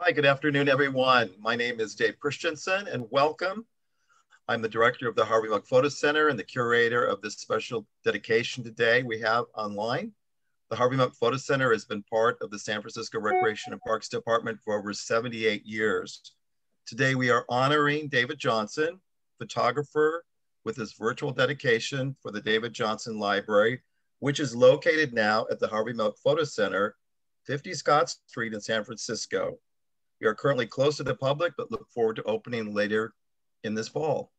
Hi, good afternoon, everyone. My name is Dave Christensen, and welcome. I'm the director of the Harvey Milk Photo Center and the curator of this special dedication today we have online. The Harvey Milk Photo Center has been part of the San Francisco Recreation and Parks Department for over 78 years. Today, we are honoring David Johnson, photographer, with his virtual dedication for the David Johnson Library, which is located now at the Harvey Milk Photo Center, 50 Scott Street in San Francisco. We are currently closed to the public, but look forward to opening later in this fall.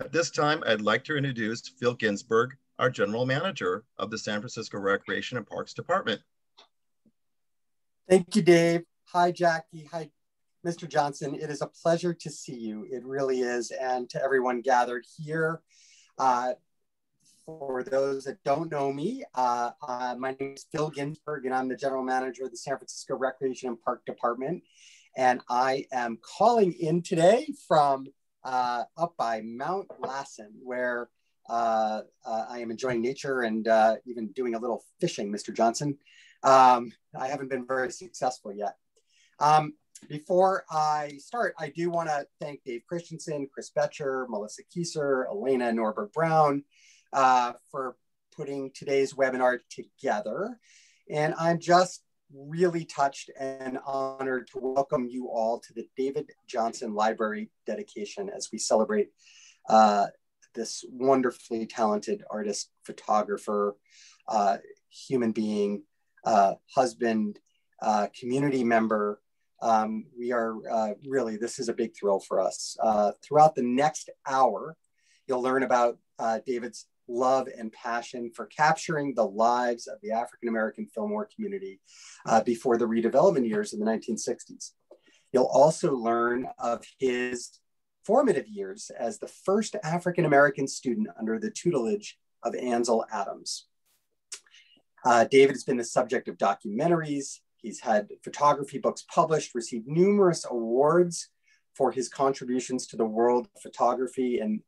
At this time, I'd like to introduce Phil Ginsburg, our General Manager of the San Francisco Recreation and Parks Department. Thank you, Dave. Hi, Jackie. Hi, Mr. Johnson. It is a pleasure to see you. It really is. And to everyone gathered here. Uh, for those that don't know me, uh, uh, my name is Phil Ginsburg, and I'm the general manager of the San Francisco Recreation and Park Department. And I am calling in today from uh, up by Mount Lassen, where uh, uh, I am enjoying nature and uh, even doing a little fishing, Mr. Johnson. Um, I haven't been very successful yet. Um, before I start, I do want to thank Dave Christensen, Chris Betcher, Melissa Kieser, Elena Norbert Brown, uh, for putting today's webinar together. And I'm just really touched and honored to welcome you all to the David Johnson Library dedication as we celebrate uh, this wonderfully talented artist, photographer, uh, human being, uh, husband, uh, community member. Um, we are uh, really, this is a big thrill for us. Throughout the next hour, you'll learn about David's love and passion for capturing the lives of the African American Fillmore community uh, before the redevelopment years in the 1960s. You'll also learn of his formative years as the first African American student under the tutelage of Ansel Adams. Uh, David has been the subject of documentaries. He's had photography books published, received numerous awards for his contributions to the world of photography and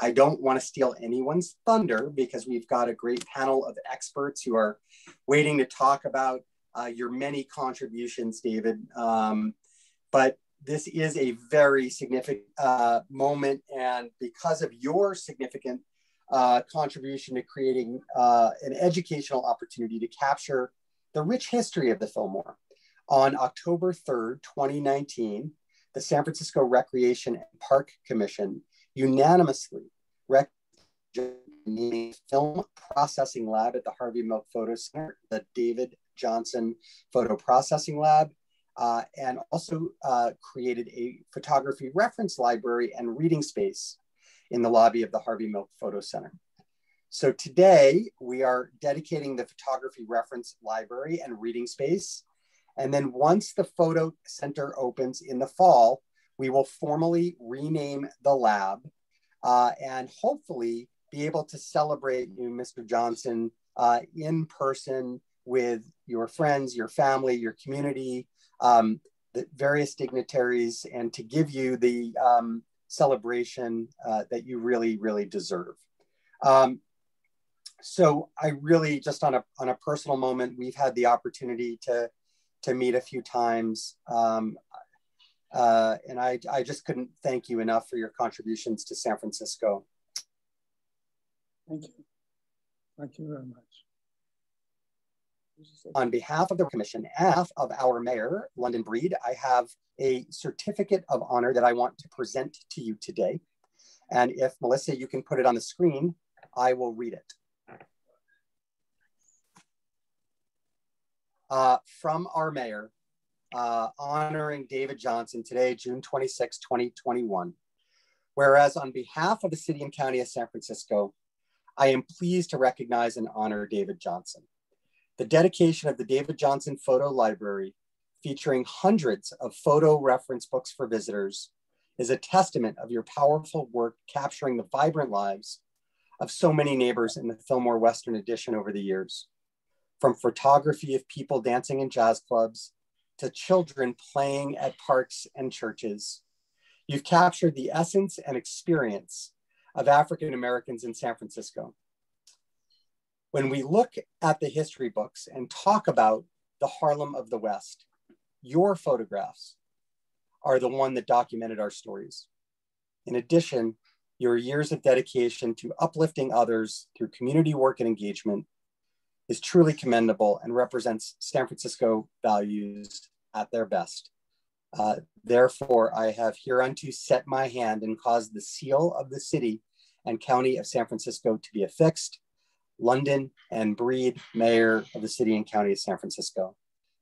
I don't want to steal anyone's thunder because we've got a great panel of experts who are waiting to talk about uh, your many contributions, David. Um, but this is a very significant uh, moment. And because of your significant uh, contribution to creating uh, an educational opportunity to capture the rich history of the Fillmore, on October 3rd, 2019, the San Francisco Recreation and Park Commission unanimously recommended film processing lab at the Harvey Milk Photo Center, the David Johnson Photo Processing Lab, uh, and also uh, created a photography reference library and reading space in the lobby of the Harvey Milk Photo Center. So today we are dedicating the photography reference library and reading space. And then once the photo center opens in the fall, we will formally rename the lab uh, and hopefully be able to celebrate you, Mr. Johnson, uh, in person with your friends, your family, your community, um, the various dignitaries, and to give you the um, celebration uh, that you really, really deserve. Um, so I really, just on a, on a personal moment, we've had the opportunity to, to meet a few times. Uh, and I, I just couldn't thank you enough for your contributions to San Francisco. Thank you. Thank you very much. On behalf of the commission, half of our mayor, London Breed, I have a certificate of honor that I want to present to you today. And if Melissa, you can put it on the screen, I will read it. Uh, from our mayor, uh, honoring David Johnson today, June 26, 2021. Whereas on behalf of the city and county of San Francisco, I am pleased to recognize and honor David Johnson. The dedication of the David Johnson Photo Library, featuring hundreds of photo reference books for visitors, is a testament of your powerful work capturing the vibrant lives of so many neighbors in the Fillmore Western Addition over the years. From photography of people dancing in jazz clubs to children playing at parks and churches. You've captured the essence and experience of African Americans in San Francisco. When we look at the history books and talk about the Harlem of the West, your photographs are the one that documented our stories. In addition, your years of dedication to uplifting others through community work and engagement is truly commendable and represents San Francisco values at their best. Uh, therefore, I have hereunto set my hand and caused the seal of the city and county of San Francisco to be affixed. London and Breed, Mayor of the City and County of San Francisco.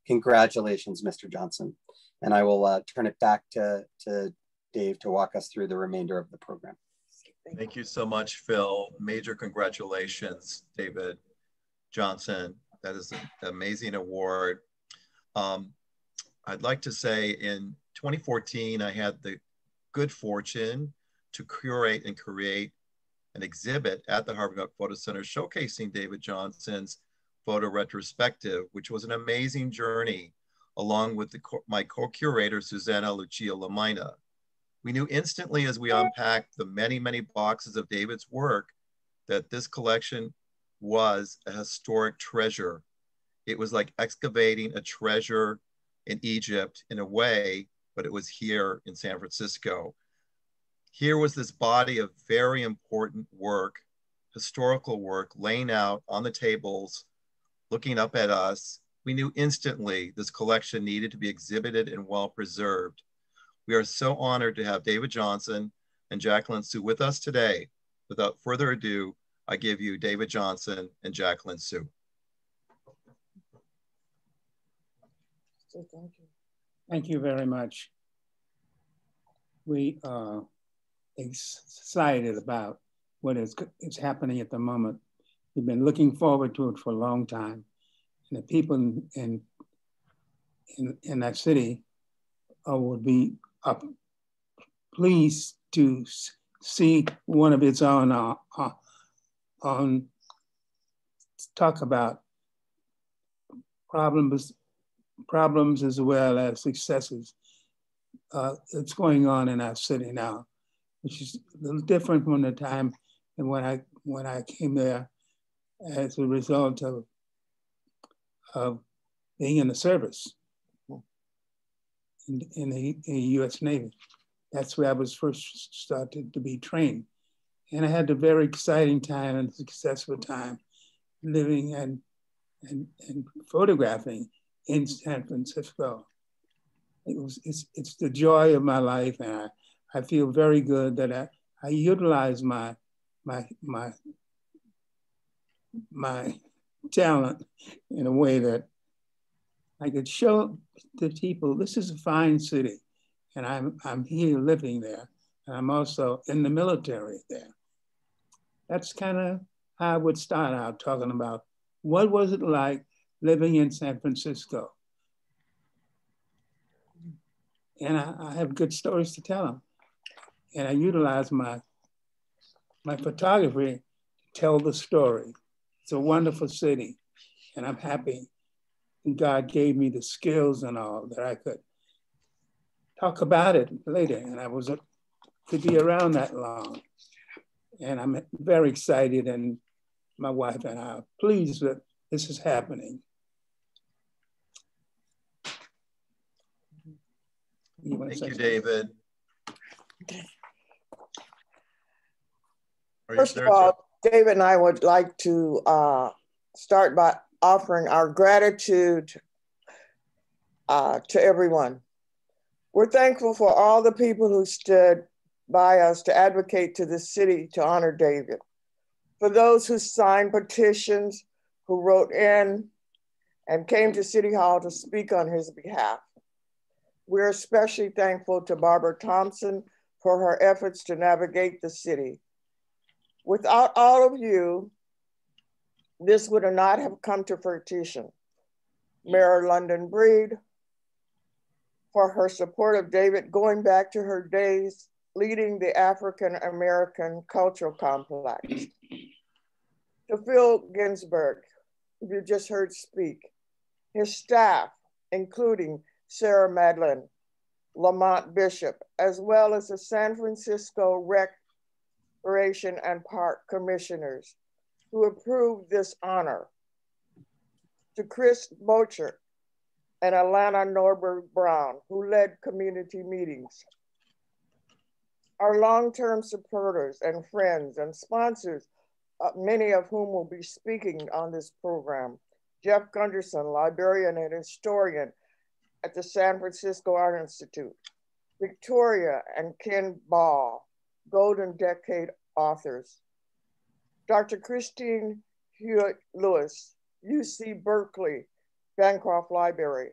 Congratulations, Mr. Johnson. And I will uh, turn it back to, to Dave to walk us through the remainder of the program. Thank you so much, Phil. Major congratulations, David Johnson. That is an amazing award. Um, I'd like to say in 2014, I had the good fortune to curate and create an exhibit at the Harvey Milk Photo Center showcasing David Johnson's photo retrospective, which was an amazing journey along with the, my co-curator, Susanna Lucia Lamina. We knew instantly as we unpacked the many, many boxes of David's work that this collection was a historic treasure. It was like excavating a treasure in Egypt in a way, but it was here in San Francisco. Here was this body of very important work, historical work, laying out on the tables, looking up at us. We knew instantly this collection needed to be exhibited and well preserved. We are so honored to have David Johnson and Jacqueline Sue with us today. Without further ado, I give you David Johnson and Jacqueline Sue. Thank you. Thank you very much. We are excited about what is, is happening at the moment. We've been looking forward to it for a long time. And the people in, in, in, that city uh, would be uh, pleased to see one of its own uh, uh, on talk about problems problems as well as successes uh, that's going on in our city now, which is a little different from the time and when I when I came there as a result of of being in the service in, in, the, in the U.S. Navy. That's where I was first started to be trained. And I had a very exciting time and successful time living and, and, and photographing in San Francisco. It was, it's, it's the joy of my life. And I, I feel very good that I, I utilize my, my, my, my talent in a way that I could show the people this is a fine city, and I'm I'm here living there, and I'm also in the military there. That's kind of how I would start out talking about what was it like living in San Francisco. And I, I have good stories to tell them. And I utilize my, my photography to tell the story. It's a wonderful city, and I'm happy And God gave me the skills and all that I could talk about it later. And I was could be around that long. And I'm very excited, and my wife and I are pleased that this is happening. You Thank you, David. First of all, David and I would like to uh, start by offering our gratitude uh, to everyone. We're thankful for all the people who stood by us to advocate to the city to honor David, for those who signed petitions, who wrote in and came to City Hall to speak on his behalf. We're especially thankful to Barbara Thompson for her efforts to navigate the city. Without all of you, this would not have come to fruition. Mayor London Breed, for her support of David going back to her days leading the African American Cultural Complex. to Phil Ginsburg, you just heard speak, his staff, including Sarah Madeline, Lamont Bishop, as well as the San Francisco Recreation and Park Commissioners, who approved this honor. To Chris Bocher, and Alana Norberg Brown, who led community meetings. Our long-term supporters and friends and sponsors, uh, many of whom will be speaking on this program. Jeff Gunderson, librarian and historian at the San Francisco Art Institute. Victoria and Ken Ball, Golden Decade authors. Dr. Christine Hult Lewis, UC Berkeley, Bancroft Library,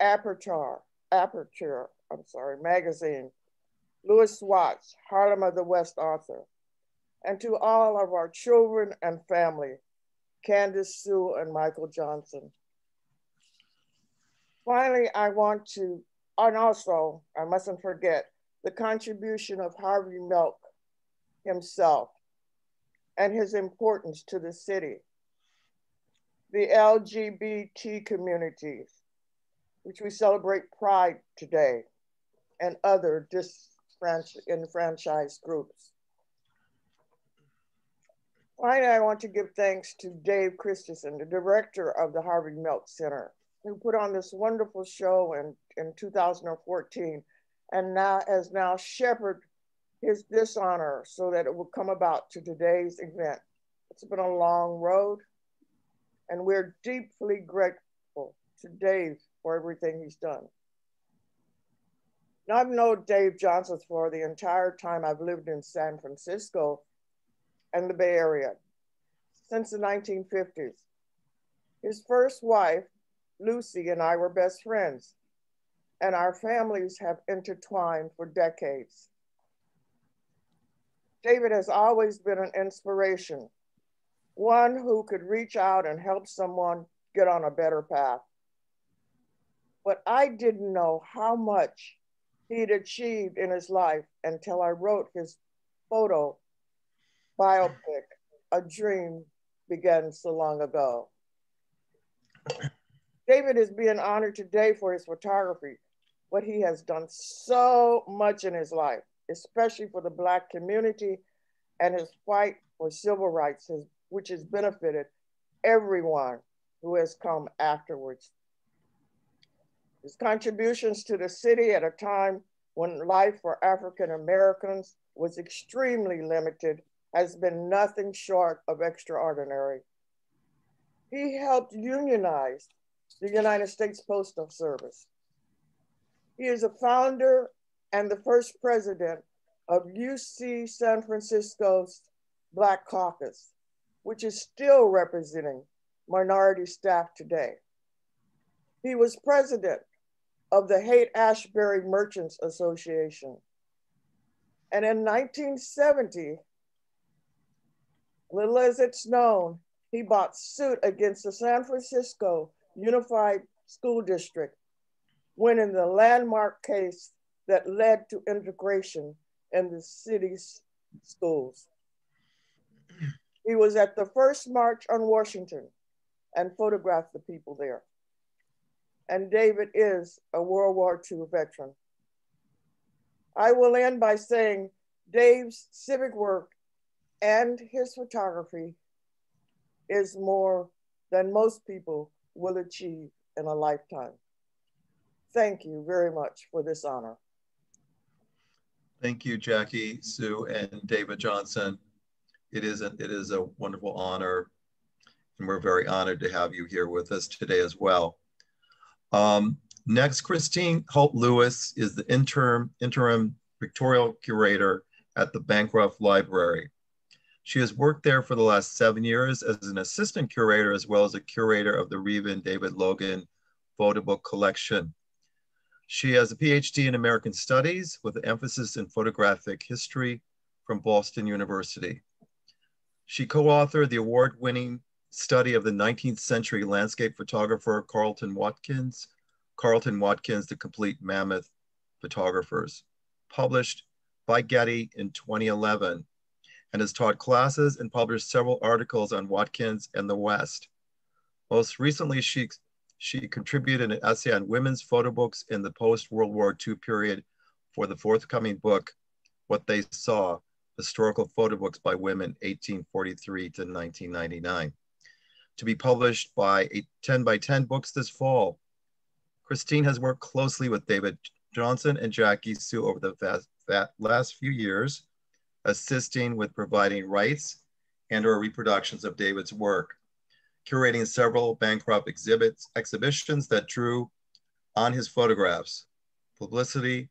Aperture, Aperture, I'm sorry, magazine, Lewis Watts, Harlem of the West author, and to all of our children and family, Candace Sue and Michael Johnson. Finally, I want to, and also, I mustn't forget, the contribution of Harvey Milk himself and his importance to the city. The LGBT communities, which we celebrate Pride today, and other disenfranchised groups. Finally, I want to give thanks to Dave Christensen, the director of the Harvey Milk Center, who put on this wonderful show in, in 2014 and now has now shepherded his dishonor so that it will come about to today's event. It's been a long road, and we're deeply grateful to Dave for everything he's done. Now, I've known Dave Johnson for the entire time I've lived in San Francisco and the Bay Area since the 1950s. His first wife, Lucy, and I were best friends, and our families have intertwined for decades. David has always been an inspiration, one who could reach out and help someone get on a better path. But I didn't know how much he'd achieved in his life until I wrote his photo biopic, A Dream Began So Long Ago. David is being honored today for his photography, but he has done so much in his life, especially for the Black community and his fight for civil rights, which has benefited everyone who has come afterwards. His contributions to the city at a time when life for African Americans was extremely limited has been nothing short of extraordinary. He helped unionize the United States Postal Service. He is a founder and the first president of UC San Francisco's Black Caucus, which is still representing minority staff today. He was president of the Haight Ashbury Merchants Association. And in 1970, little as it's known, he bought suit against the San Francisco Unified School District, winning the landmark case that led to integration in the city's schools. He was at the first march on Washington and photographed the people there. And David is a World War II veteran. I will end by saying Dave's civic work and his photography is more than most people will achieve in a lifetime. Thank you very much for this honor. Thank you, Jackie, Sue, and David Johnson. It is a, it is a wonderful honor, and we're very honored to have you here with us today as well. Um, next, Christine Hult Lewis is the interim, interim pictorial curator at the Bancroft Library. She has worked there for the last seven years as an assistant curator, as well as a curator of the Reva and David Logan photo book collection. She has a PhD in American Studies with an emphasis in photographic history from Boston University. She co-authored the award-winning study of the 19th century landscape photographer Carleton Watkins, Carleton Watkins, The Complete Mammoth Photographers, published by Getty in 2011, and has taught classes and published several articles on Watkins and the West. Most recently, she she contributed an essay on women's photo books in the post-World War II period for the forthcoming book, What They Saw, Historical Photo Books by Women, 1843 to 1999, to be published by 10 by 10 books this fall. Christine has worked closely with David Johnson and Jackie Sue over the last few years, assisting with providing rights and or reproductions of David's work, curating several Bancroft exhibits, exhibitions that drew on his photographs, publicity,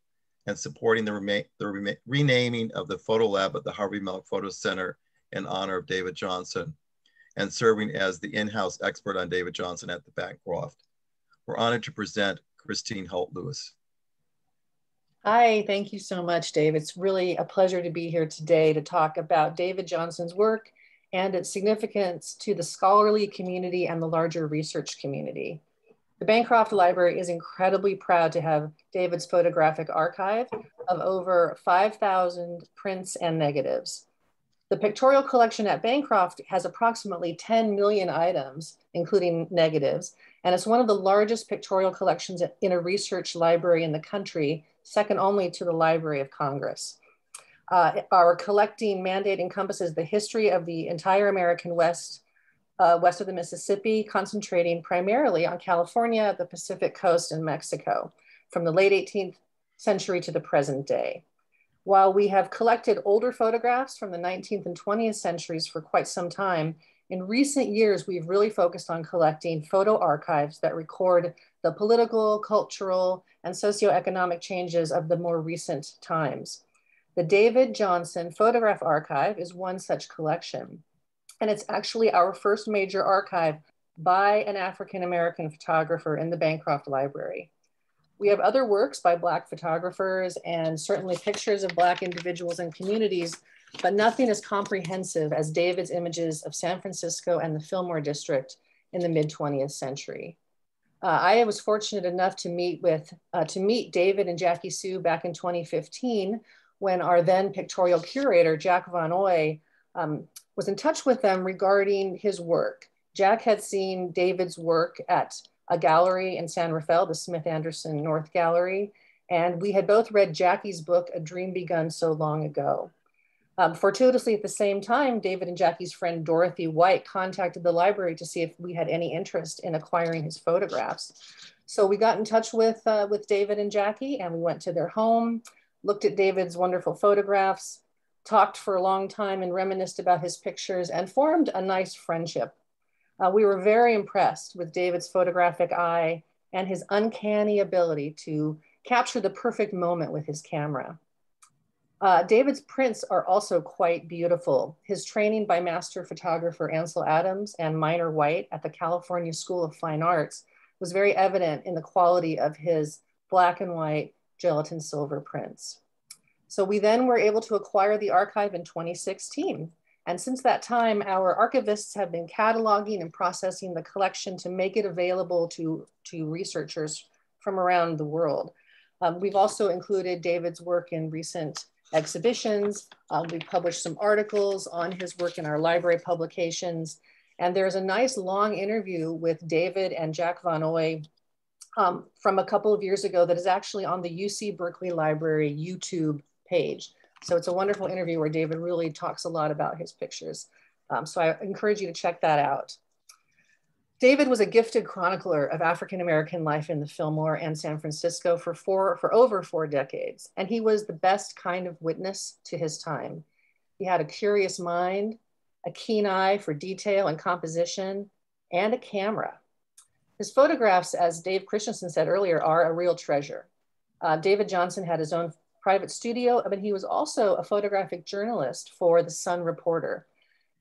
and supporting the, rema the rema renaming of the photo lab at the Harvey Milk Photo Center in honor of David Johnson, and serving as the in-house expert on David Johnson at the Bancroft. We're honored to present Christine Hult Lewis. Hi, thank you so much, Dave. It's really a pleasure to be here today to talk about David Johnson's work and its significance to the scholarly community and the larger research community. The Bancroft Library is incredibly proud to have David's photographic archive of over 5,000 prints and negatives. The pictorial collection at Bancroft has approximately 10 million items, including negatives, and it's one of the largest pictorial collections in a research library in the country second only to the Library of Congress. Uh, our collecting mandate encompasses the history of the entire American West, uh, west of the Mississippi, concentrating primarily on California, the Pacific coast, and Mexico, from the late 18th century to the present day. While we have collected older photographs from the 19th and 20th centuries for quite some time, in recent years, we've really focused on collecting photo archives that record the political, cultural, and socioeconomic changes of the more recent times. The David Johnson Photograph Archive is one such collection. And it's actually our first major archive by an African-American photographer in the Bancroft Library. We have other works by Black photographers and certainly pictures of Black individuals and communities, but nothing as comprehensive as David's images of San Francisco and the Fillmore District in the mid 20th century. Uh, I was fortunate enough to meet with uh, to meet David and Jackie Sue back in 2015 when our then pictorial curator Jack Von Euw um, was in touch with them regarding his work. Jack had seen David's work at a gallery in San Rafael, the Smith Andersen North Gallery, and we had both read Jackie's book, A Dream Begun So Long Ago. Um, fortuitously, at the same time, David and Jackie's friend Dorothy White contacted the library to see if we had any interest in acquiring his photographs. So we got in touch with, uh, with David and Jackie and we went to their home, looked at David's wonderful photographs, talked for a long time and reminisced about his pictures and formed a nice friendship. Uh, we were very impressed with David's photographic eye and his uncanny ability to capture the perfect moment with his camera. Uh, David's prints are also quite beautiful. His training by master photographer Ansel Adams and Minor White at the California School of Fine Arts was very evident in the quality of his black and white gelatin silver prints. So we then were able to acquire the archive in 2016. And since that time, our archivists have been cataloging and processing the collection to make it available to, to researchers from around the world. Um, we've also included David's work in recent exhibitions. Um, we published some articles on his work in our library publications. And there's a nice long interview with David and Jack Von Euw um, from a couple of years ago that is actually on the UC Berkeley Library YouTube page. So it's a wonderful interview where David really talks a lot about his pictures. Um, so I encourage you to check that out. David was a gifted chronicler of African American life in the Fillmore and San Francisco for, four, for over four decades, and he was the best kind of witness to his time. He had a curious mind, a keen eye for detail and composition, and a camera. His photographs, as Dave Christensen said earlier, are a real treasure. Uh, David Johnson had his own private studio, but he was also a photographic journalist for the Sun Reporter.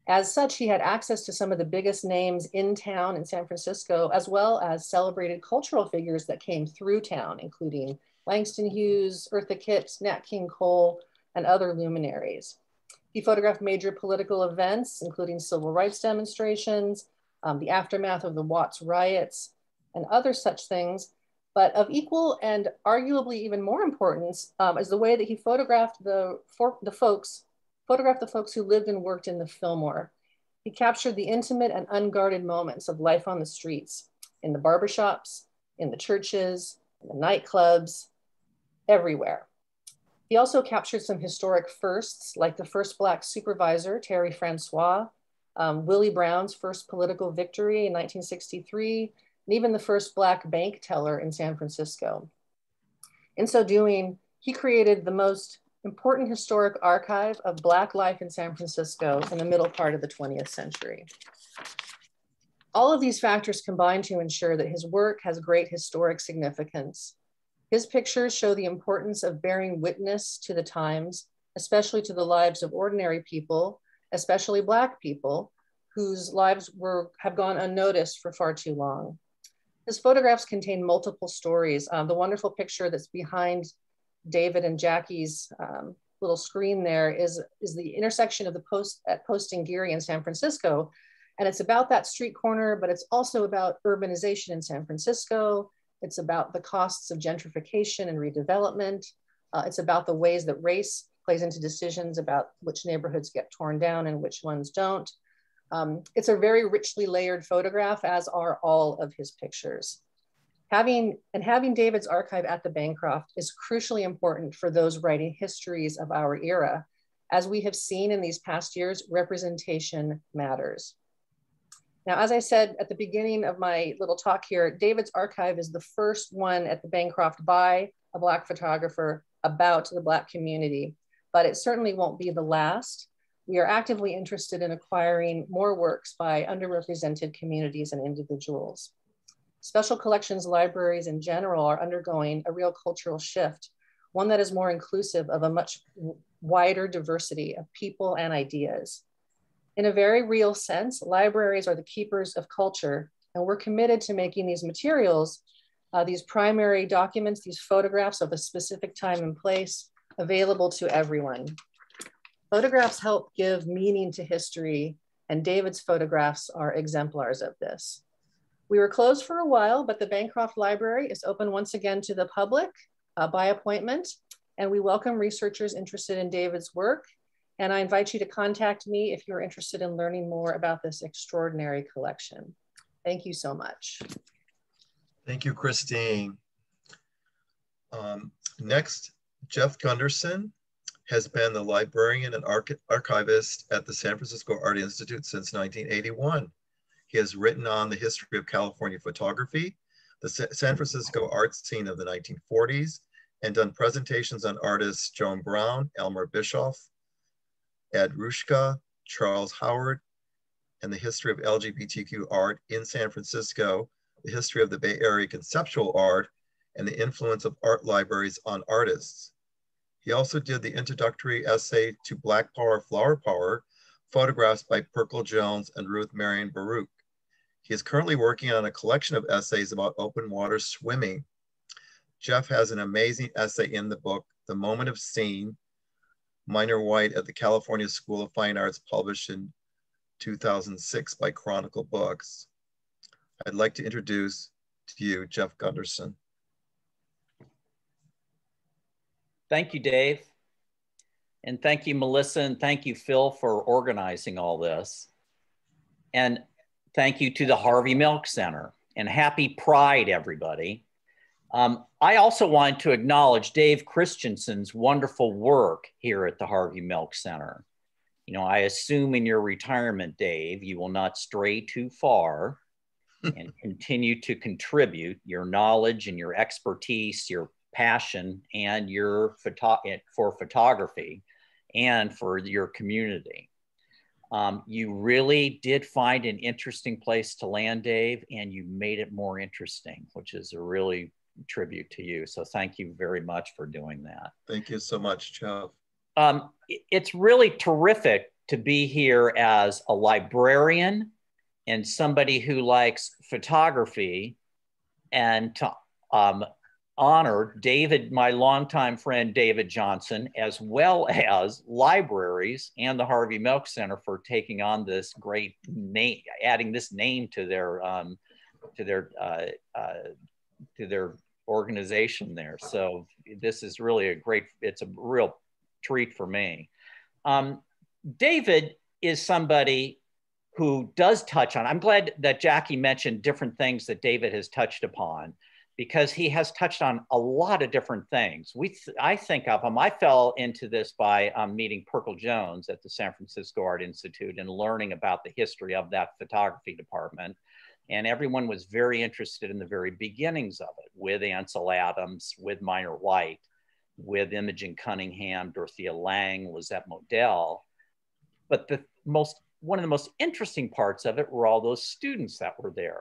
As such, he had access to some of the biggest names in town in San Francisco, as well as celebrated cultural figures that came through town, including Langston Hughes, Eartha Kitt, Nat King Cole, and other luminaries. He photographed major political events, including civil rights demonstrations, um, the aftermath of the Watts riots, and other such things. But of equal and arguably even more importance um, is the way that he photographed the, for, the folks photographed the folks who lived and worked in the Fillmore. He captured the intimate and unguarded moments of life on the streets, in the barbershops, in the churches, in the nightclubs, everywhere. He also captured some historic firsts, like the first Black supervisor, Terry Francois, um, Willie Brown's first political victory in 1963, and even the first Black bank teller in San Francisco. In so doing, he created the most important historic archive of Black life in San Francisco in the middle part of the 20th century. All of these factors combine to ensure that his work has great historic significance. His pictures show the importance of bearing witness to the times, especially to the lives of ordinary people, especially Black people, whose lives were, have gone unnoticed for far too long. His photographs contain multiple stories. Um, the wonderful picture that's behind David and Jackie's um, little screen there is, is the intersection of the post at Post and Geary in San Francisco. And it's about that street corner, but it's also about urbanization in San Francisco. It's about the costs of gentrification and redevelopment. Uh, it's about the ways that race plays into decisions about which neighborhoods get torn down and which ones don't. Um, it's a very richly layered photograph, as are all of his pictures. Having and having David's archive at the Bancroft is crucially important for those writing histories of our era. As we have seen in these past years, representation matters. Now, as I said at the beginning of my little talk here, David's archive is the first one at the Bancroft by a Black photographer about the Black community, but it certainly won't be the last. We are actively interested in acquiring more works by underrepresented communities and individuals. Special collections libraries in general are undergoing a real cultural shift, one that is more inclusive of a much wider diversity of people and ideas. In a very real sense, libraries are the keepers of culture, and we're committed to making these materials, uh, these primary documents, these photographs of a specific time and place, available to everyone. Photographs help give meaning to history, and David's photographs are exemplars of this. We were closed for a while, but the Bancroft Library is open once again to the public uh, by appointment, and we welcome researchers interested in David's work. And I invite you to contact me if you're interested in learning more about this extraordinary collection. Thank you so much. Thank you, Christine. Um, next, Jeff Gunderson has been the librarian and archivist at the San Francisco Art Institute since 1981. He has written on the history of California photography, the San Francisco art scene of the 1940s, and done presentations on artists Joan Brown, Elmer Bischoff, Ed Ruscha, Charles Howard, and the history of LGBTQ art in San Francisco, the history of the Bay Area conceptual art, and the influence of art libraries on artists. He also did the introductory essay to Black Power, Flower Power, photographs by Pirkle Jones and Ruth Marion Baruch. He is currently working on a collection of essays about open water swimming. Jeff has an amazing essay in the book, The Moment of Seeing, Minor White at the California School of Fine Arts, published in 2006 by Chronicle Books. I'd like to introduce to you Jeff Gunderson. Thank you, Dave. And thank you, Melissa, and thank you, Phil, for organizing all this. And Thank you to the Harvey Milk Center and happy Pride, everybody. Um, I also want to acknowledge Dave Christensen's wonderful work here at the Harvey Milk Center. You know, I assume in your retirement, Dave, you will not stray too far and continue to contribute your knowledge and your expertise, your passion, and your photo- for photography and for your community. Um, you really did find an interesting place to land, Dave, and you made it more interesting, which is a really tribute to you. So thank you very much for doing that. Thank you so much, Jeff. Um, it's really terrific to be here as a librarian and somebody who likes photography and to um, honor David, my longtime friend David Johnson, as well as libraries and the Harvey Milk Center for taking on this great name, adding this name to their um, to their uh, uh, to their organization there. So this is really a great. It's a real treat for me. Um, David is somebody who does touch on. I'm glad that Jackie mentioned different things that David has touched upon because he has touched on a lot of different things. We, th I think of him. I fell into this by um, meeting Pirkle Jones at the San Francisco Art Institute and learning about the history of that photography department. And everyone was very interested in the very beginnings of it with Ansel Adams, with Minor White, with Imogen Cunningham, Dorothea Lange, Lisette Model. But the most one of the most interesting parts of it were all those students that were there.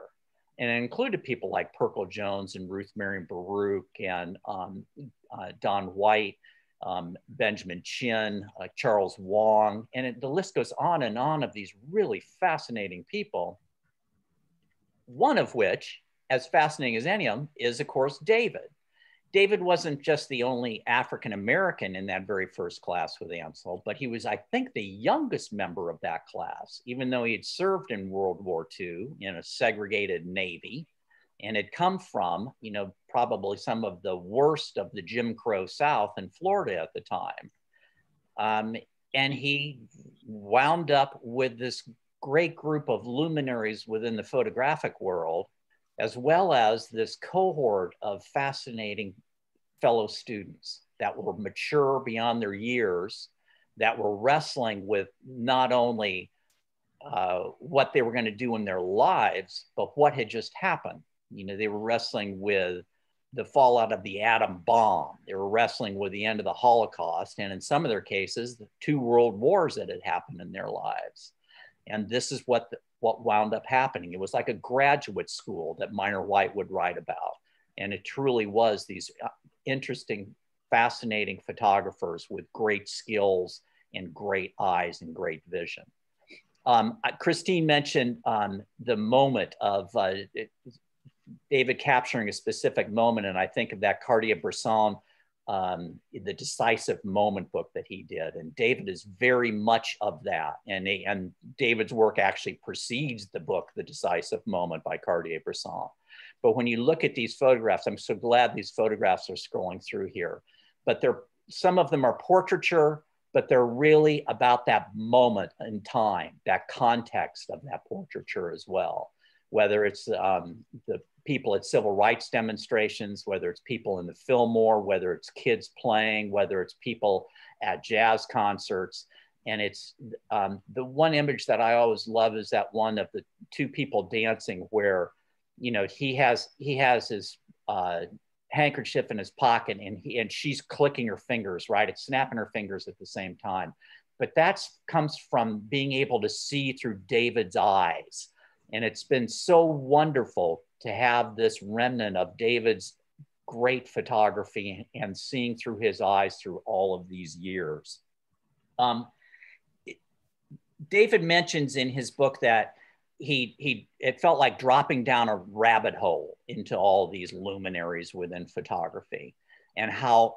And it included people like Pirkle Jones and Ruth Marion Baruch and um, uh, Don White, um, Benjamin Chinn, uh, Charles Wong, and it, the list goes on and on of these really fascinating people. One of which, as fascinating as any of them, is of course David. David wasn't just the only African American in that very first class with Ansel, but he was, I think, the youngest member of that class, even though he had served in World War II in a segregated Navy and had come from, you know, probably some of the worst of the Jim Crow South in Florida at the time. Um, and he wound up with this great group of luminaries within the photographic world as well as this cohort of fascinating fellow students that were mature beyond their years, that were wrestling with not only uh, what they were going to do in their lives, but what had just happened. You know, they were wrestling with the fallout of the atom bomb. They were wrestling with the end of the Holocaust, and in some of their cases, the two world wars that had happened in their lives. And this is what the, what wound up happening. It was like a graduate school that Minor White would write about, and it truly was these interesting, fascinating photographers with great skills and great eyes and great vision. Um, Christine mentioned um, the moment of uh, David capturing a specific moment, and I think of that Cartier-Bresson, um, the decisive moment book that he did. And David is very much of that. And, and David's work actually precedes the book, The Decisive Moment by Cartier-Bresson. But when you look at these photographs, I'm so glad these photographs are scrolling through here. But they're some of them are portraiture, but they're really about that moment in time, that context of that portraiture as well. Whether it's um, the people at civil rights demonstrations, whether it's people in the Fillmore, whether it's kids playing, whether it's people at jazz concerts. And it's um, the one image that I always love is that one of the two people dancing where you know he has he has his uh, handkerchief in his pocket and he and she's clicking her fingers right? It's snapping her fingers at the same time. But that comes from being able to see through david's eyes. And it's been so wonderful to have this remnant of david's great photography and seeing through his eyes through all of these years. Um, david mentions in his book that he he it felt like dropping down a rabbit hole into all these luminaries within photography and how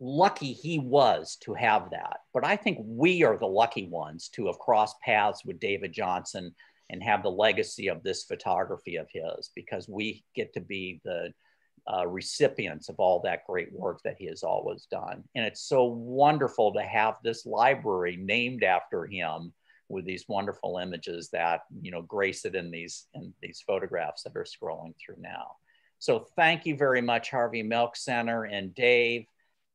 lucky he was to have that. But i think we are the lucky ones to have crossed paths with david johnson and have the legacy of this photography of his because we get to be the uh, recipients of all that great work that he has always done. And it's so wonderful to have this library named after him with these wonderful images that you know grace it in these in these photographs that are scrolling through now. So thank you very much, Harvey Milk Center and Dave.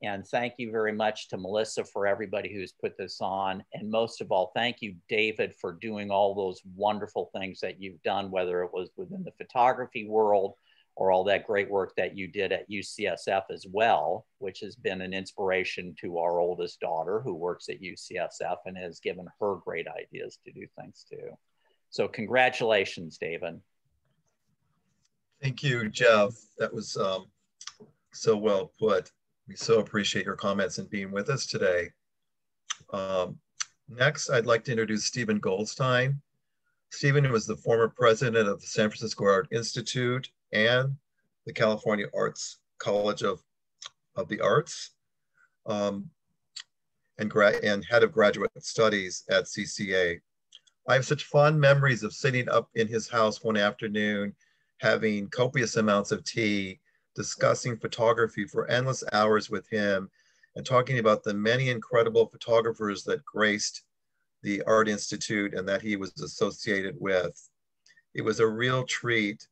And thank you very much to Melissa for everybody who's put this on. And most of all, thank you, David, for doing all those wonderful things that you've done, whether it was within the photography world or all that great work that you did at UCSF as well, which has been an inspiration to our oldest daughter who works at UCSF and has given her great ideas to do things too. So congratulations, David. Thank you, Jeff. That was um, so well put. We so appreciate your comments and being with us today. Um, next, I'd like to introduce Stephen Goldstein. Stephen was the former president of the San Francisco Art Institute and the California Arts College of, of the Arts, um, and, and head of graduate studies at CCA. I have such fond memories of sitting up in his house one afternoon, having copious amounts of tea, discussing photography for endless hours with him, and talking about the many incredible photographers that graced the Art Institute and that he was associated with. It was a real treat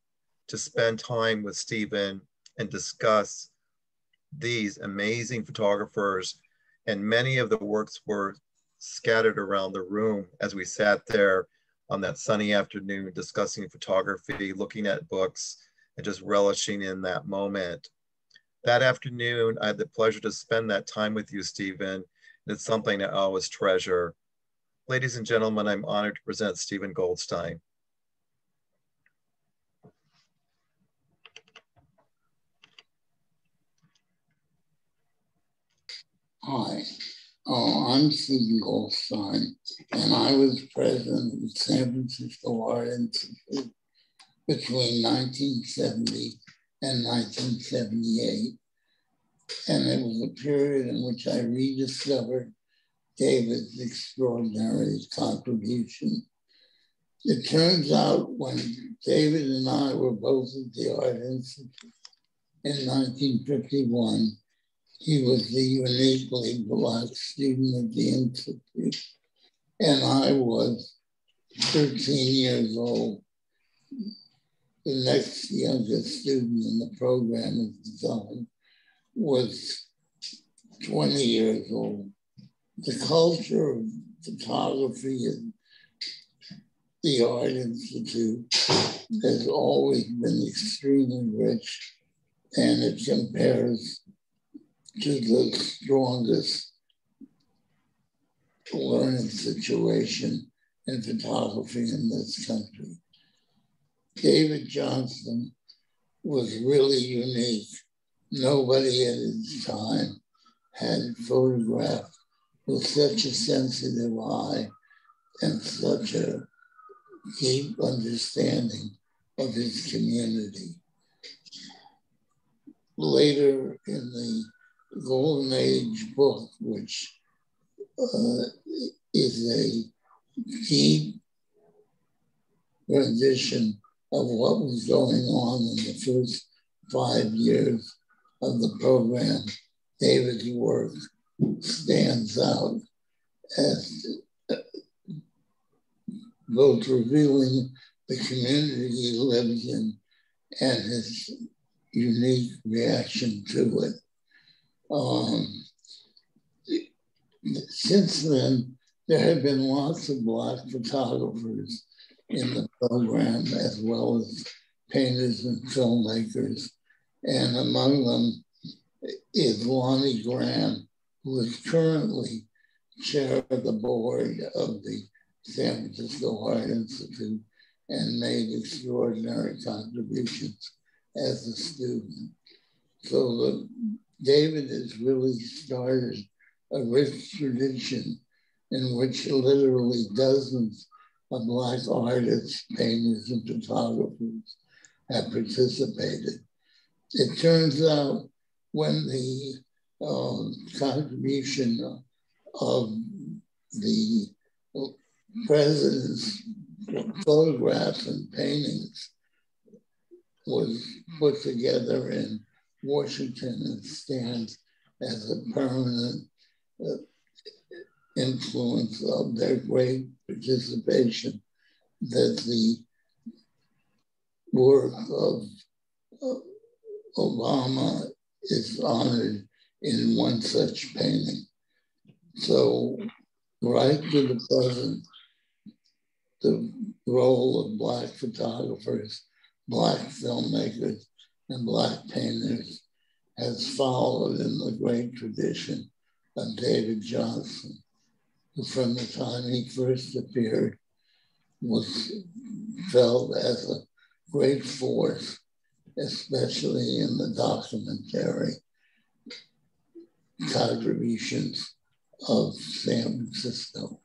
to spend time with Stephen and discuss these amazing photographers. And many of the works were scattered around the room as we sat there on that sunny afternoon discussing photography, looking at books, and just relishing in that moment. That afternoon, I had the pleasure to spend that time with you, Stephen. It's something I always treasure. Ladies and gentlemen, I'm honored to present Stephen Goldstein. Hi, oh, I'm Stephen Goldstine, and I was president of the San Francisco Art Institute between 1970 and 1978. And it was a period in which I rediscovered David's extraordinary contribution. It turns out when David and I were both at the Art Institute in 1951, he was the uniquely Black student at the Institute, and I was 13 years old. The next youngest student in the program of design was 20 years old. The culture of photography and the Art Institute has always been extremely rich, and it compares to the strongest learning situation in photography in this country. David Johnson was really unique. Nobody at his time had photographed with such a sensitive eye and such a deep understanding of his community. Later in the Golden Age book, which uh, is a deep rendition of what was going on in the first five years of the program. David's work stands out as both revealing the community he lives in and his unique reaction to it. Um, since then, there have been lots of Black photographers in the program, as well as painters and filmmakers. And among them is Lonnie Graham, who is currently chair of the board of the San Francisco Art Institute and made extraordinary contributions as a student. So the David has really started a rich tradition in which literally dozens of Black artists, painters, and photographers have participated. It turns out when the uh, contribution of the president's photographs and paintings was put together in Washington and stands as a permanent uh, influence of their great participation that the work of uh, Obama is honored in one such painting. So, right to the present, the role of Black photographers, Black filmmakers, and Black painters has followed in the great tradition of David Johnson, who from the time he first appeared was felt as a great force, especially in the documentary contributions of San Francisco.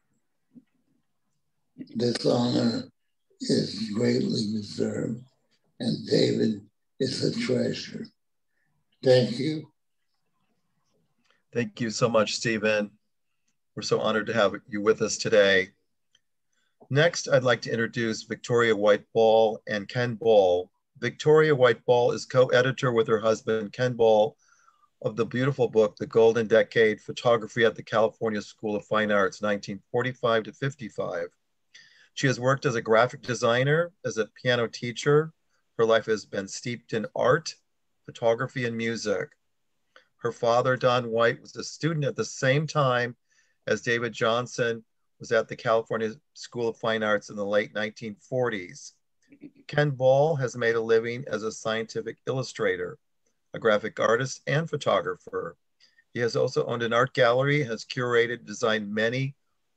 This honor is greatly deserved, and David is a treasure. Thank you. Thank you so much, Stephen. We're so honored to have you with us today. Next, I'd like to introduce Victoria White-Ball and Ken Ball. Victoria White-Ball is co-editor with her husband, Ken Ball, of the beautiful book, The Golden Decade, Photography at the California School of Fine Arts, 1945 to 55. She has worked as a graphic designer, as a piano teacher, her life has been steeped in art, photography, and music. Her father, Don White, was a student at the same time as David Johnson was at the California School of Fine Arts in the late 1940s. Ken Ball has made a living as a scientific illustrator, a graphic artist, and photographer. He has also owned an art gallery, has curated, designed many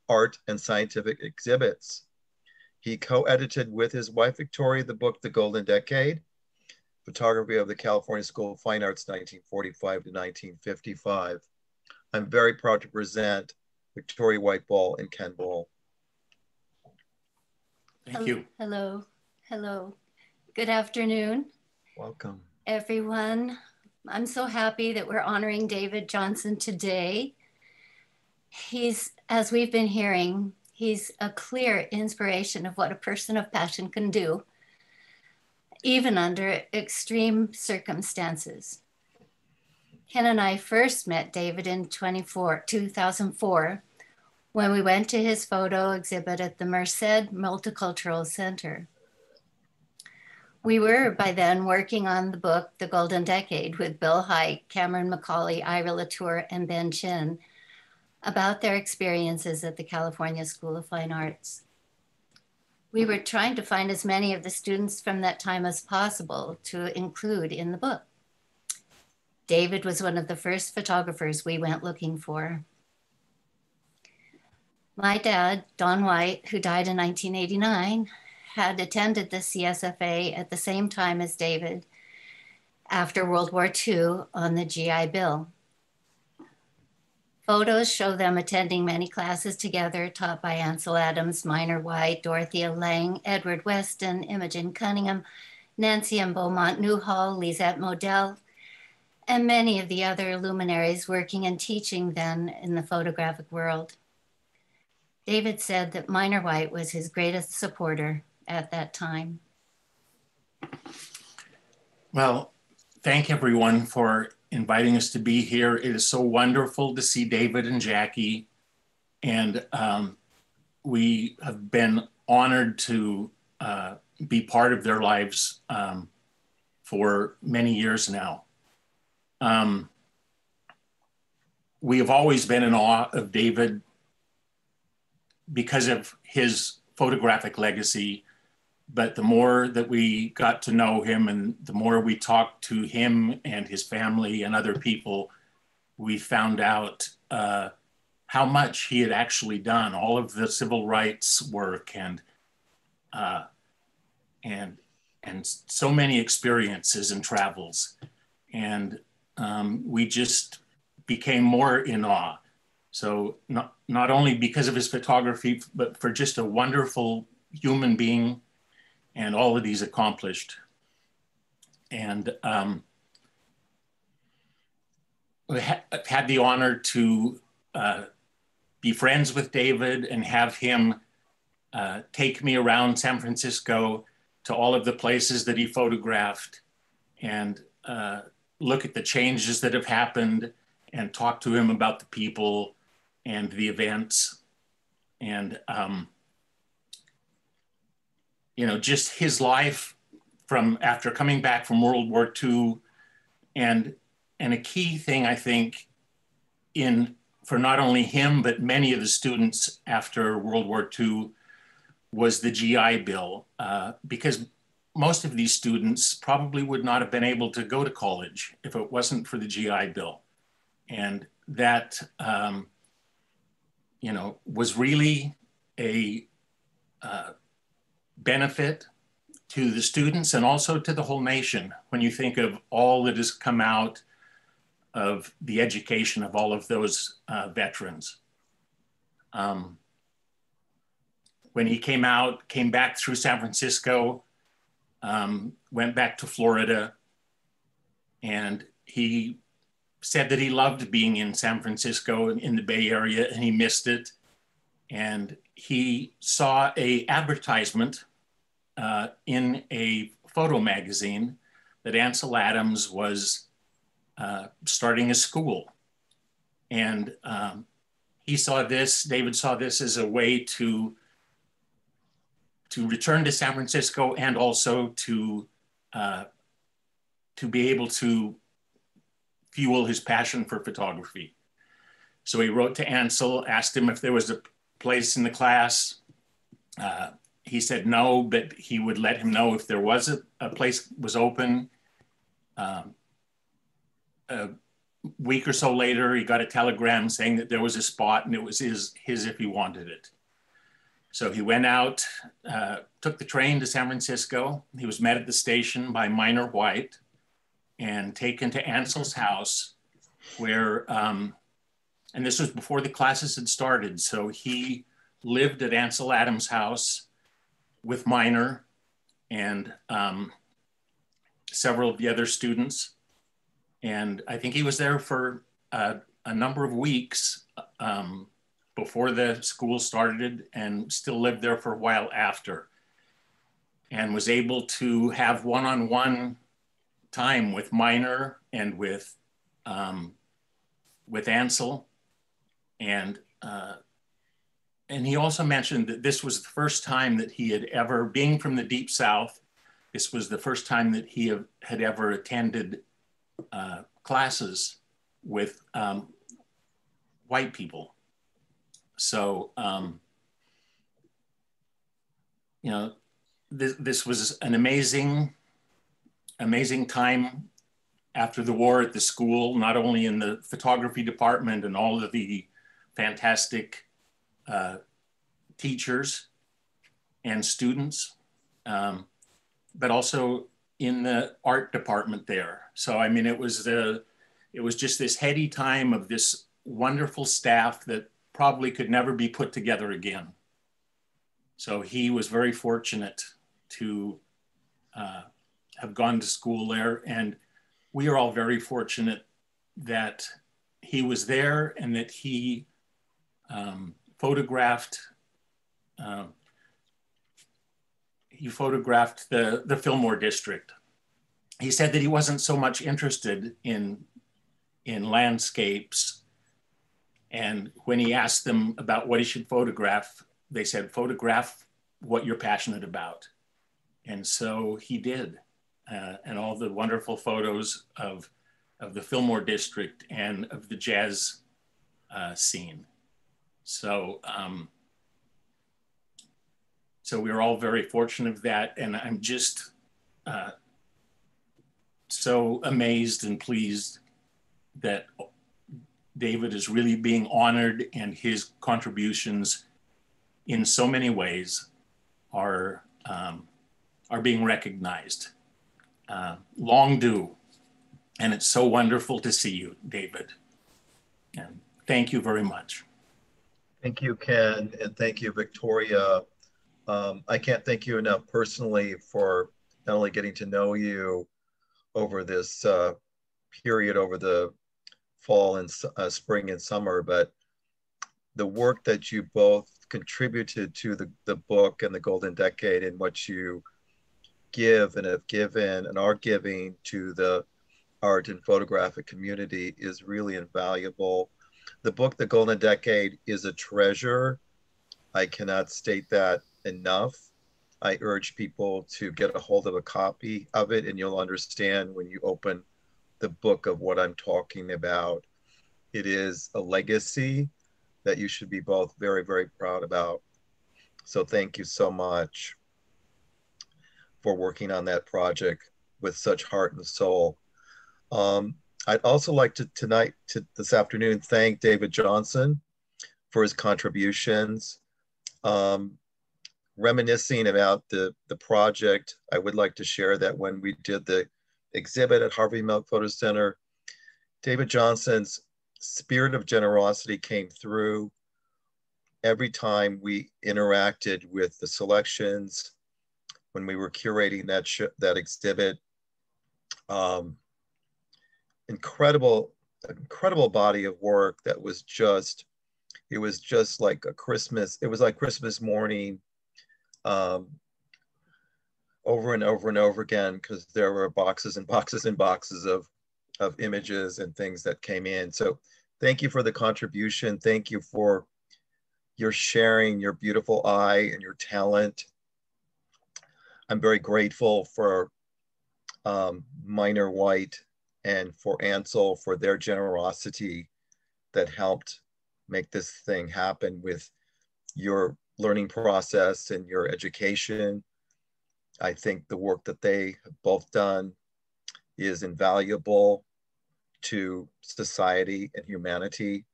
art and scientific exhibits. He co-edited with his wife Victoria the book The Golden Decade, Photography of the California School of Fine Arts 1945 to 1955. I'm very proud to present Victoria White Ball and Ken Ball. Thank you. Hello. Hello. Good afternoon. Welcome. Everyone. I'm so happy that we're honoring David Johnson today. He's, as we've been hearing, he's a clear inspiration of what a person of passion can do, even under extreme circumstances. Ken and I first met David in 24, 2004 when we went to his photo exhibit at the Merced Multicultural Center. We were by then working on the book, The Golden Decade, with Bill Heick, Cameron Macauley, Ira Latour, and Ben Chinn about their experiences at the California School of Fine Arts. We were trying to find as many of the students from that time as possible to include in the book. David was one of the first photographers we went looking for. My dad, Don White, who died in 1989, had attended the CSFA at the same time as David after World War II on the GI Bill. Photos show them attending many classes together taught by Ansel Adams, Minor White, Dorothea Lange, Edward Weston, Imogen Cunningham, Nancy and Beaumont Newhall, Lisette Model, and many of the other luminaries working and teaching then in the photographic world. David said that Minor White was his greatest supporter at that time. Well, thank everyone for inviting us to be here. It is so wonderful to see David and Jackie. And um, we have been honored to uh, be part of their lives um, for many years now. Um, we have always been in awe of David because of his photographic legacy. But the more that we got to know him and the more we talked to him and his family and other people, we found out uh, how much he had actually done, all of the civil rights work and uh, and and so many experiences and travels. And um, we just became more in awe. So not, not only because of his photography, but for just a wonderful human being and all that he's accomplished. And um, had the honor to uh, be friends with David and have him uh, take me around San Francisco to all of the places that he photographed and uh, look at the changes that have happened and talk to him about the people and the events and um, you know just his life from after coming back from world war ii and and a key thing i think in for not only him but many of the students after world war ii was the gi bill uh, because most of these students probably would not have been able to go to college if it wasn't for the gi bill. And that um, you know, was really a uh, benefit to the students and also to the whole nation when you think of all that has come out of the education of all of those uh, veterans. Um, when he came out, came back through San Francisco, um, went back to Florida, and he said that he loved being in San Francisco in the Bay Area and he missed it. And he saw a advertisement uh, in a photo magazine that Ansel Adams was uh, starting a school. And um, he saw this, David saw this as a way to, to return to San Francisco and also to, uh, to be able to fuel his passion for photography. So he wrote to Ansel, asked him if there was a place in the class. Uh, he said no, but he would let him know if there was a, a place was open. Um, a week or so later, he got a telegram saying that there was a spot and it was his, his if he wanted it. So he went out, uh, took the train to San Francisco. He was met at the station by Minor White and taken to Ansel's house, where, um, and this was before the classes had started. So he lived at Ansel Adams' house with Minor and um, several of the other students. And I think he was there for uh, a number of weeks um, before the school started and still lived there for a while after and was able to have one-on-one time with Minor and with um, with Ansel and uh, and he also mentioned that this was the first time that he had ever, being from the deep south, this was the first time that he have, had ever attended uh, classes with um, white people. So, um, you know, this, this was an amazing, amazing time after the war at the school, not only in the photography department and all of the fantastic uh, teachers and students, um, but also in the art department there. So I mean, it was the it was just this heady time of this wonderful staff that probably could never be put together again. So he was very fortunate to uh, have gone to school there, and we are all very fortunate that he was there and that he um, photographed um, he photographed the, the Fillmore district. He said that he wasn't so much interested in, in landscapes. And when he asked them about what he should photograph, they said, photograph what you're passionate about. And so he did. Uh, and all the wonderful photos of, of the Fillmore district and of the jazz uh, scene. So, um, so we are all very fortunate of that. And I'm just uh, so amazed and pleased that David is really being honored and his contributions in so many ways are, um, are being recognized. Uh, long due. And it's so wonderful to see you, David. And thank you very much. Thank you, Ken, and thank you, Victoria. Um, I can't thank you enough personally for not only getting to know you over this uh, period over the fall and uh, spring and summer, but the work that you both contributed to the, the book and the Golden Decade and what you give and have given and are giving to the art and photographic community is really invaluable the book, The Golden Decade, is a treasure. I cannot state that enough. I urge people to get a hold of a copy of it, and you'll understand when you open the book of what I'm talking about. It is a legacy that you should be both very, very proud about. So, thank you so much for working on that project with such heart and soul. Um, I'd also like to tonight, to this afternoon, thank David Johnson for his contributions. Um, reminiscing about the, the project, I would like to share that when we did the exhibit at Harvey Milk Photo Center, David Johnson's spirit of generosity came through every time we interacted with the selections when we were curating that that exhibit. Um, incredible, incredible body of work that was just, it was just like a Christmas, it was like Christmas morning um, over and over and over again because there were boxes and boxes and boxes of, of images and things that came in. So thank you for the contribution. Thank you for your sharing your beautiful eye and your talent. I'm very grateful for um, Minor White and for Ansel for their generosity that helped make this thing happen with your learning process and your education. I think the work that they have both done is invaluable to society and humanity.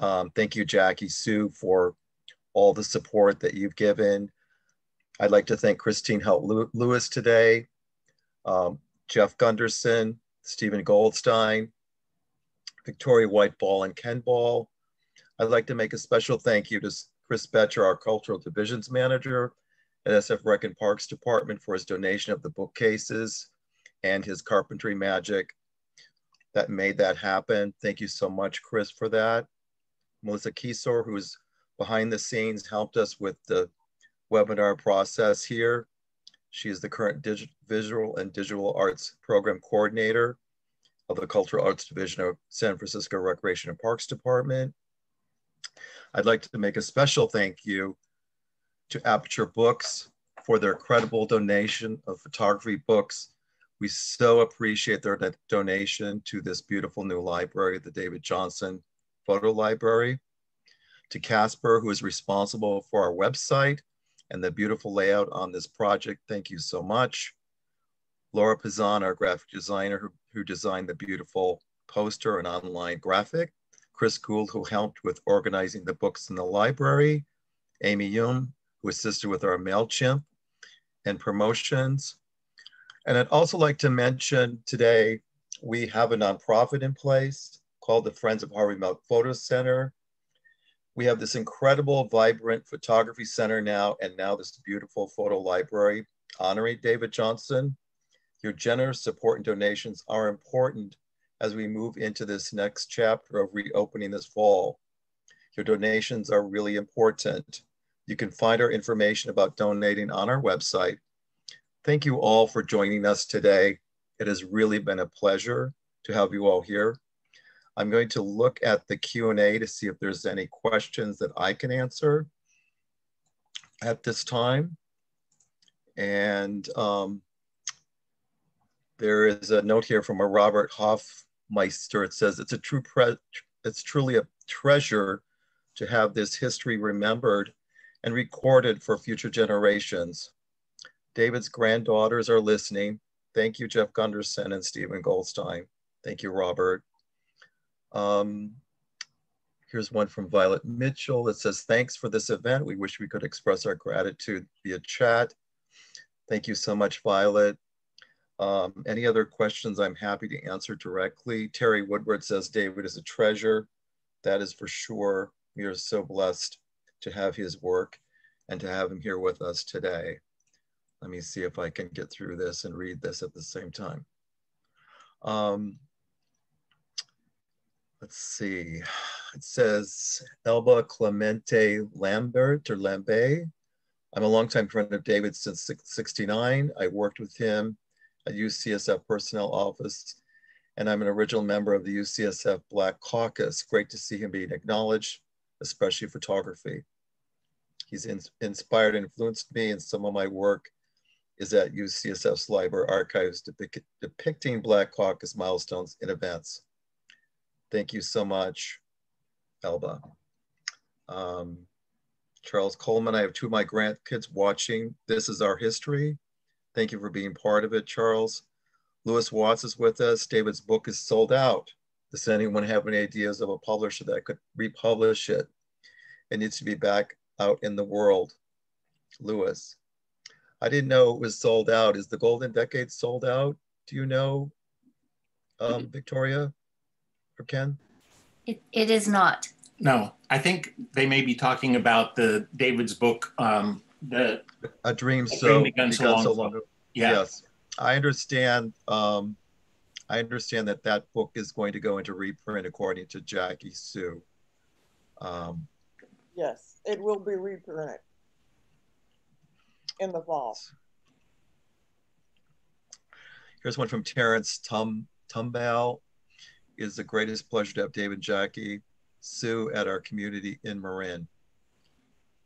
Um, thank you, Jackie Sue, for all the support that you've given. I'd like to thank Christine Hult Lewis today, um, Jeff Gunderson, Stephen Goldstine, Victoria Whiteball, and Ken Ball. I'd like to make a special thank you to Chris Betcher, our Cultural Divisions Manager at SF Rec and Parks Department for his donation of the bookcases and his carpentry magic that made that happen. Thank you so much, Chris, for that. Melissa Kiesor, who's behind the scenes, helped us with the webinar process here. She is the current visual and digital arts program coordinator of the Cultural Arts Division of San Francisco Recreation and Parks Department. I'd like to make a special thank you to Aperture Books for their credible donation of photography books. We so appreciate their donation to this beautiful new library, the David Johnson Photo Library. To Casper, who is responsible for our website and the beautiful layout on this project, thank you so much. Laura Pizan, our graphic designer who, who designed the beautiful poster and online graphic. Chris Gould, who helped with organizing the books in the library. Amy Yum, who assisted with our MailChimp and promotions. And I'd also like to mention today, we have a nonprofit in place called the Friends of Harvey Milk Photo Center. We have this incredible, vibrant photography center now, and now this beautiful photo library honoring David Johnson. Your generous support and donations are important as we move into this next chapter of reopening this fall. Your donations are really important. You can find our information about donating on our website. Thank you all for joining us today. It has really been a pleasure to have you all here. I'm going to look at the Q&A to see if there's any questions that I can answer at this time. And um, there is a note here from a Robert Hoffmeister. It says, it's a true, it's truly a treasure to have this history remembered and recorded for future generations. David's granddaughters are listening. Thank you, Jeff Gunderson and Stephen Goldstine. Thank you, Robert. Um, here's one from Violet Mitchell that says, thanks for this event. We wish we could express our gratitude via chat. Thank you so much, Violet. Um, any other questions I'm happy to answer directly. Terry Woodward says David is a treasure. That is for sure. We are so blessed to have his work and to have him here with us today. Let me see if I can get through this and read this at the same time. Um, let's see. It says Elba Clemente Lambert or Lambe. I'm a longtime friend of David since 69. I worked with him at UCSF Personnel Office, and I'm an original member of the UCSF Black Caucus. Great to see him being acknowledged, especially photography. He's in, inspired and influenced me, and some of my work is at UCSF's library archives depic depicting Black Caucus milestones in events. Thank you so much, Elba. Um, Charles Coleman, I have two of my grandkids watching This Is Our History Thank you for being part of it, Charles. Lewis Watts is with us. David's book is sold out. Does anyone have any ideas of a publisher that could republish it? It needs to be back out in the world. Lewis. I didn't know it was sold out. Is the Golden Decade sold out? Do you know, um, Victoria or Ken? It, it is not. No, I think they may be talking about the David's book, um, the a dream so dream begun so long, so long ago. Yeah. Yes, I understand. Um, I understand that that book is going to go into reprint according to Jackie Sue. Um, yes, it will be reprinted in the fall. Here's one from Terrence Tum Tumbal. It is the greatest pleasure to have David Jackie Sue at our community in Marin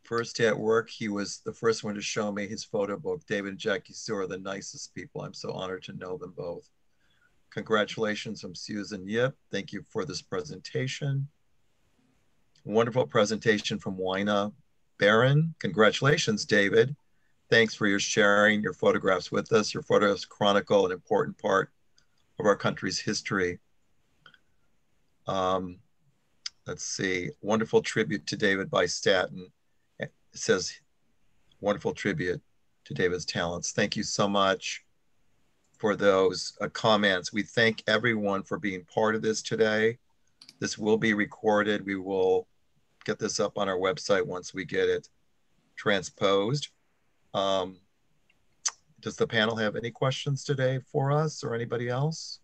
first day at work, he was the first one to show me his photo book. David and Jackie Sue are the nicest people. I'm so honored to know them both. Congratulations from Susan Yip. Thank you for this presentation. Wonderful presentation from Wina. Barron. Congratulations, David. Thanks for your sharing your photographs with us. Your photographs chronicle an important part of our country's history. Um, let's see, wonderful tribute to David by Staten. It says, wonderful tribute to David's talents. Thank you so much for those uh, comments. We thank everyone for being part of this today. This will be recorded. We will get this up on our website once we get it transposed. Um, does the panel have any questions today for us or anybody else?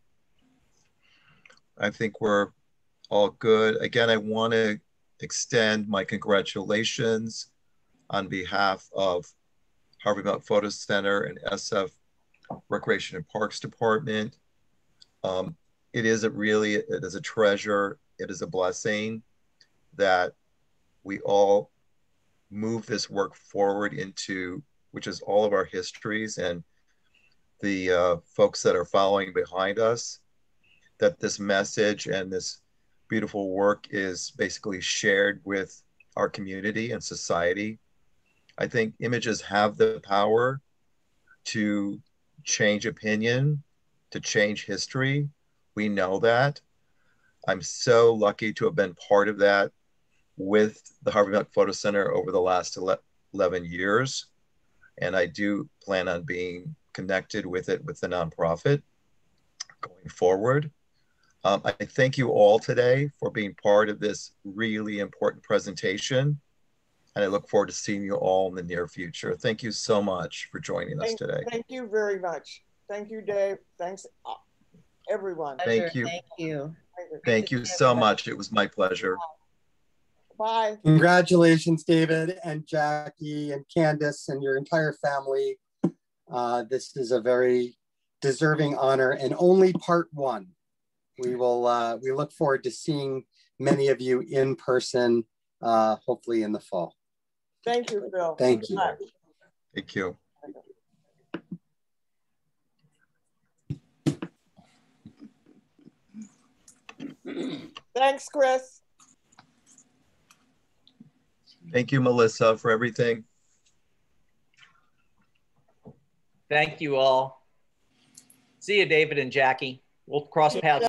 I think we're all good. Again, I want to extend my congratulations on behalf of Harvey Milk Photo Center and SF Recreation and Parks Department. Um, it is a really, it is a treasure. It is a blessing that we all move this work forward into, which is all of our histories and the uh, folks that are following behind us, that this message and this beautiful work is basically shared with our community and society. I think images have the power to change opinion, to change history. We know that. I'm so lucky to have been part of that with the Harvey Milk Photo Center over the last 11 years. And I do plan on being connected with it with the nonprofit going forward. Um, I thank you all today for being part of this really important presentation. And I look forward to seeing you all in the near future. Thank you so much for joining us today. Thank you very much. Thank you, Dave. Thanks, uh, everyone. Thank you. Thank you. Thank you so much. It was my pleasure. Bye. Congratulations, David and Jackie and Candace and your entire family. Uh, this is a very deserving honor and only part one we will uh, we look forward to seeing many of you in person, uh, hopefully in the fall. Thank you, Bill. Thank you. Thank you. Thanks, Chris. Thank you, Melissa, for everything. Thank you all. See you, David and Jackie. We'll cross paths.